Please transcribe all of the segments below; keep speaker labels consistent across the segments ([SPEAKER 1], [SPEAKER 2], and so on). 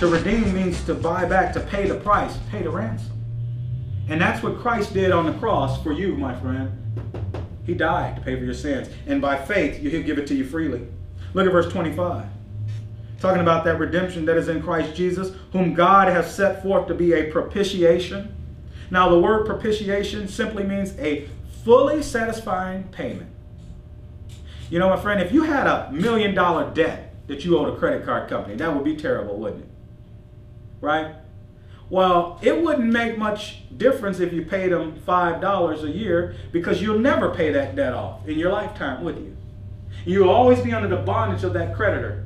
[SPEAKER 1] To redeem means to buy back, to pay the price, pay the ransom. And that's what Christ did on the cross for you, my friend. He died to pay for your sins. And by faith, he'll give it to you freely. Look at verse 25. Talking about that redemption that is in Christ Jesus, whom God has set forth to be a propitiation. Now, the word propitiation simply means a fully satisfying payment. You know, my friend, if you had a million dollar debt that you owed a credit card company, that would be terrible, wouldn't it? Right? Well, it wouldn't make much difference if you paid them $5 a year because you'll never pay that debt off in your lifetime, would you? You'll always be under the bondage of that creditor.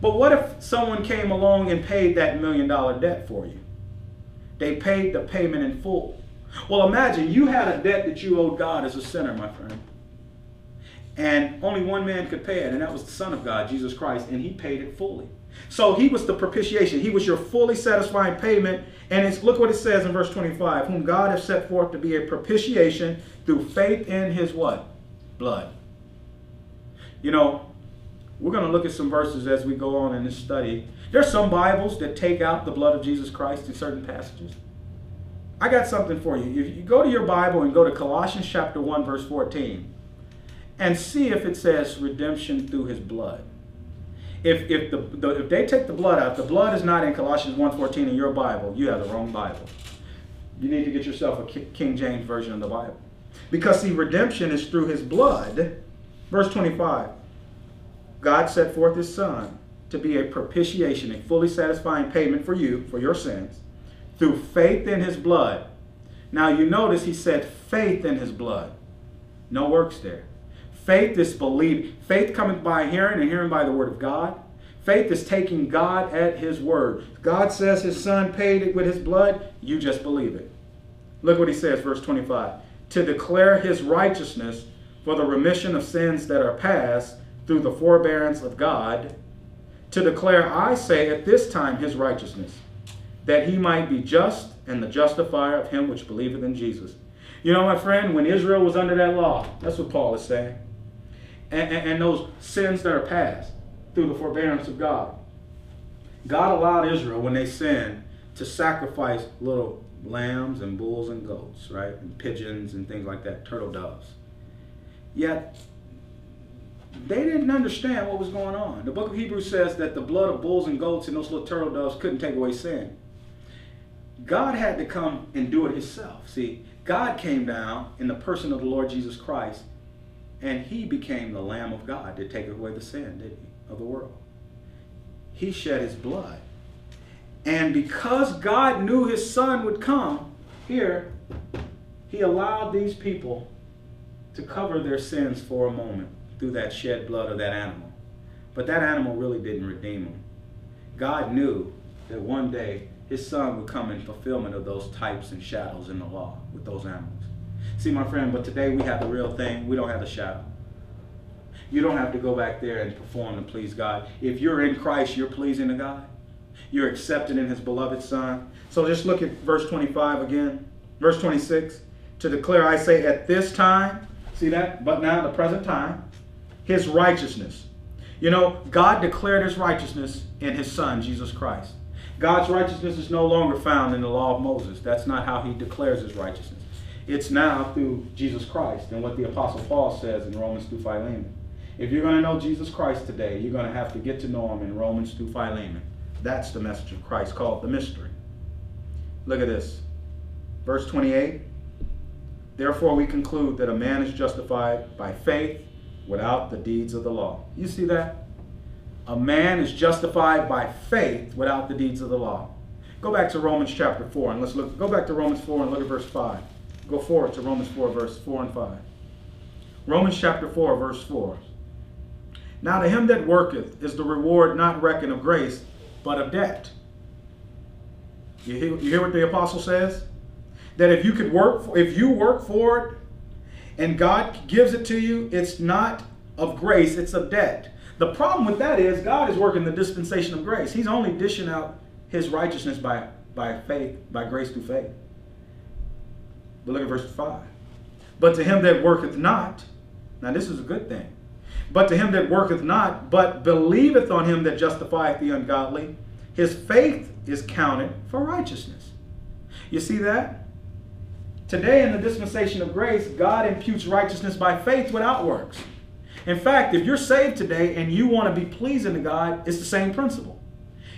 [SPEAKER 1] But what if someone came along and paid that million dollar debt for you? They paid the payment in full. Well, imagine you had a debt that you owed God as a sinner, my friend. And only one man could pay it, and that was the Son of God, Jesus Christ, and he paid it fully. So he was the propitiation. He was your fully satisfying payment. And it's, look what it says in verse 25, whom God has set forth to be a propitiation through faith in his what? Blood. You know, we're going to look at some verses as we go on in this study. There's some Bibles that take out the blood of Jesus Christ in certain passages. I got something for you. If you go to your Bible and go to Colossians chapter 1 verse 14 and see if it says redemption through his blood if if the, the, if they take the blood out, the blood is not in Colossians 1:14 in your Bible. You have the wrong Bible. You need to get yourself a King James version of the Bible. Because see, redemption is through his blood. Verse 25. God set forth his son to be a propitiation, a fully satisfying payment for you, for your sins, through faith in his blood. Now you notice he said faith in his blood. No works there. Faith is believing. Faith cometh by hearing, and hearing by the word of God. Faith is taking God at his word. God says his son paid it with his blood. You just believe it. Look what he says, verse 25. To declare his righteousness for the remission of sins that are past through the forbearance of God. To declare, I say, at this time his righteousness, that he might be just and the justifier of him which believeth in Jesus. You know, my friend, when Israel was under that law, that's what Paul is saying and, and, and those sins that are past through the forbearance of God. God allowed Israel, when they sinned, to sacrifice little lambs and bulls and goats, right? And pigeons and things like that, turtle doves. Yet, they didn't understand what was going on. The book of Hebrews says that the blood of bulls and goats and those little turtle doves couldn't take away sin. God had to come and do it himself. See, God came down in the person of the Lord Jesus Christ and he became the Lamb of God to take away the sin, didn't he, of the world. He shed his blood. And because God knew his son would come, here, he allowed these people to cover their sins for a moment through that shed blood of that animal. But that animal really didn't redeem them. God knew that one day his son would come in fulfillment of those types and shadows in the law with those animals. See, my friend, but today we have the real thing. We don't have the shadow. You don't have to go back there and perform to please God. If you're in Christ, you're pleasing to God. You're accepted in his beloved Son. So just look at verse 25 again. Verse 26. To declare, I say, at this time, see that? But now, the present time, his righteousness. You know, God declared his righteousness in his Son, Jesus Christ. God's righteousness is no longer found in the law of Moses. That's not how he declares his righteousness. It's now through Jesus Christ and what the Apostle Paul says in Romans through Philemon. If you're going to know Jesus Christ today, you're going to have to get to know him in Romans through Philemon. That's the message of Christ called the mystery. Look at this. Verse 28. Therefore we conclude that a man is justified by faith without the deeds of the law. You see that? A man is justified by faith without the deeds of the law. Go back to Romans chapter 4 and let's look go back to Romans 4 and look at verse 5. Go forward to Romans 4, verse 4 and 5. Romans chapter 4, verse 4. Now to him that worketh is the reward not reckoned of grace, but of debt. You hear, you hear what the apostle says? That if you could work, for, if you work for it, and God gives it to you, it's not of grace, it's of debt. The problem with that is God is working the dispensation of grace. He's only dishing out his righteousness by, by faith, by grace through faith. But look at verse 5. But to him that worketh not, now this is a good thing. But to him that worketh not, but believeth on him that justifieth the ungodly, his faith is counted for righteousness. You see that? Today, in the dispensation of grace, God imputes righteousness by faith without works. In fact, if you're saved today and you want to be pleasing to God, it's the same principle.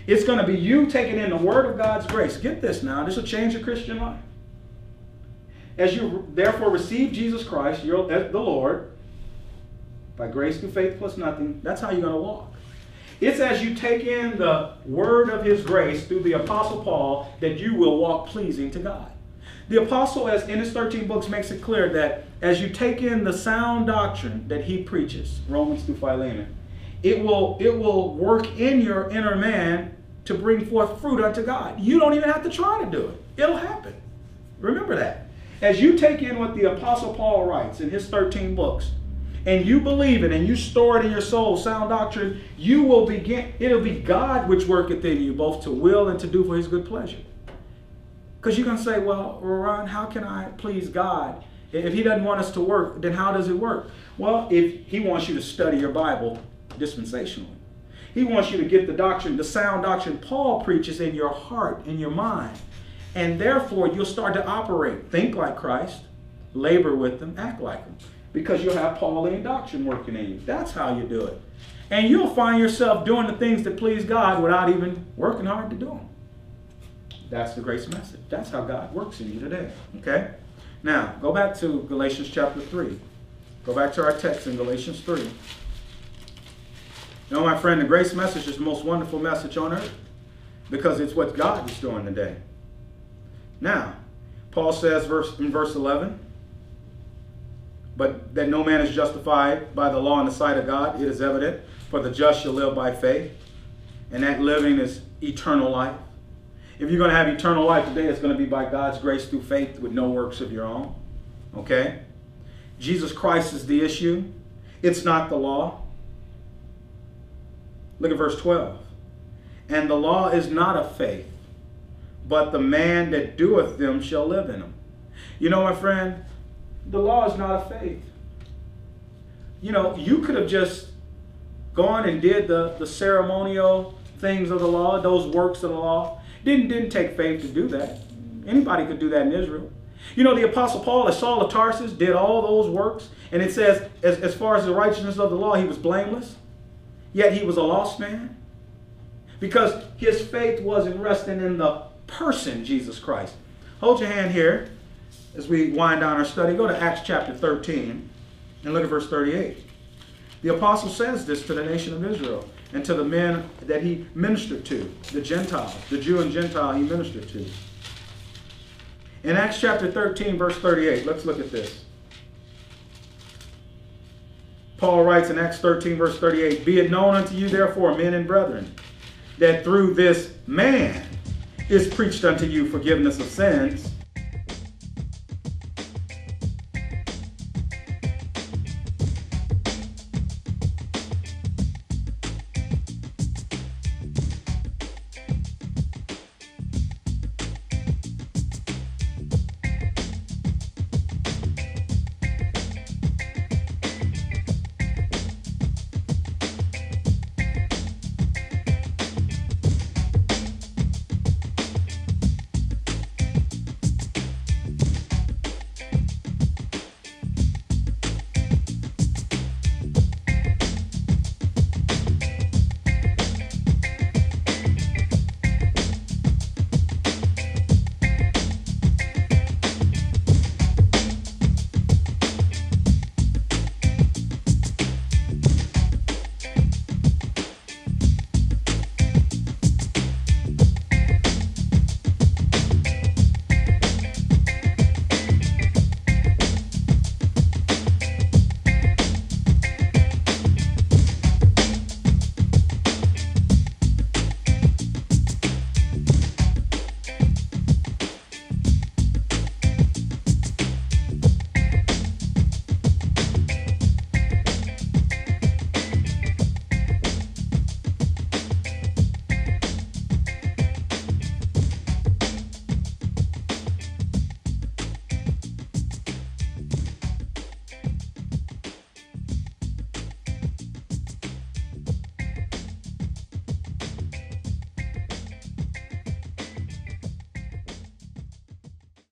[SPEAKER 1] It's going to be you taking in the word of God's grace. Get this now, this will change your Christian life. As you therefore receive Jesus Christ, your, the Lord, by grace through faith plus nothing, that's how you're going to walk. It's as you take in the word of his grace through the Apostle Paul that you will walk pleasing to God. The apostle, as in his 13 books, makes it clear that as you take in the sound doctrine that he preaches, Romans through Philemon, it will, it will work in your inner man to bring forth fruit unto God. You don't even have to try to do it. It'll happen. Remember that. As you take in what the apostle Paul writes in his 13 books, and you believe it and you store it in your soul, sound doctrine, you will begin, it'll be God which worketh in you, both to will and to do for his good pleasure. Because you're going to say, well, Ron, how can I please God? If He doesn't want us to work, then how does it work? Well, if He wants you to study your Bible dispensationally, He wants you to get the doctrine, the sound doctrine Paul preaches in your heart, in your mind. And therefore, you'll start to operate, think like Christ, labor with them, act like them, because you'll have Pauline doctrine working in you. That's how you do it. And you'll find yourself doing the things that please God without even working hard to do them. That's the grace message. That's how God works in you today. Okay? Now, go back to Galatians chapter 3. Go back to our text in Galatians 3. You know, my friend, the grace message is the most wonderful message on earth because it's what God is doing today. Now, Paul says verse, in verse 11, but that no man is justified by the law in the sight of God, it is evident, for the just shall live by faith, and that living is eternal life. If you're going to have eternal life today, it's going to be by God's grace through faith with no works of your own. Okay? Jesus Christ is the issue. It's not the law. Look at verse 12. And the law is not of faith, but the man that doeth them shall live in them. You know, my friend, the law is not of faith. You know, you could have just gone and did the, the ceremonial things of the law, those works of the law, didn't, didn't take faith to do that. Anybody could do that in Israel. You know, the Apostle Paul, as Saul of Tarsus, did all those works. And it says, as, as far as the righteousness of the law, he was blameless. Yet he was a lost man. Because his faith wasn't resting in the person, Jesus Christ. Hold your hand here as we wind down our study. Go to Acts chapter 13 and look at verse 38. The apostle says this to the nation of Israel and to the men that he ministered to, the Gentiles, the Jew and Gentile he ministered to. In Acts chapter 13, verse 38, let's look at this. Paul writes in Acts 13, verse 38 Be it known unto you, therefore, men and brethren, that through this man is preached unto you forgiveness of sins